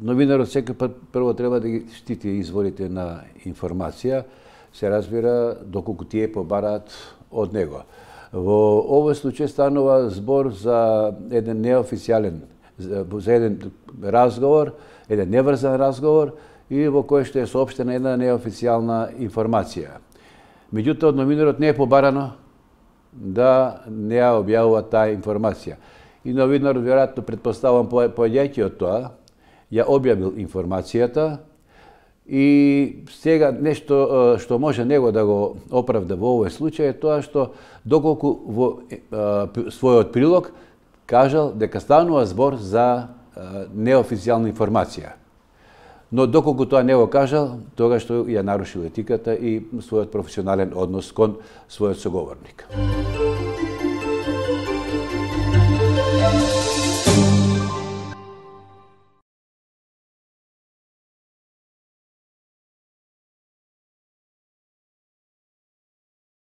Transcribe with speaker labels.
Speaker 1: новинарот секој пат прво треба да ги штити изворите на информација, се разбира доколку тие побараат од него. Во овој случај станува збор за еден неофицијален, за еден разговор, еден неврзан разговор и во кој што е соопштена една неофицијална информација. Меѓутоа, од новинарот не е побарано да не ја објавува таа информација. И новинарот, веројатно, предпоставам, појаѓајќи од тоа, ја објавил информацијата и сега нешто што може него да го оправда во овој случај е тоа што доколку во својот прилог кажал дека станува збор за неофицијална информација. Но доколку тоа не го кажал, тога што ја нарушил етиката и својот професионален однос кон својот соговорник.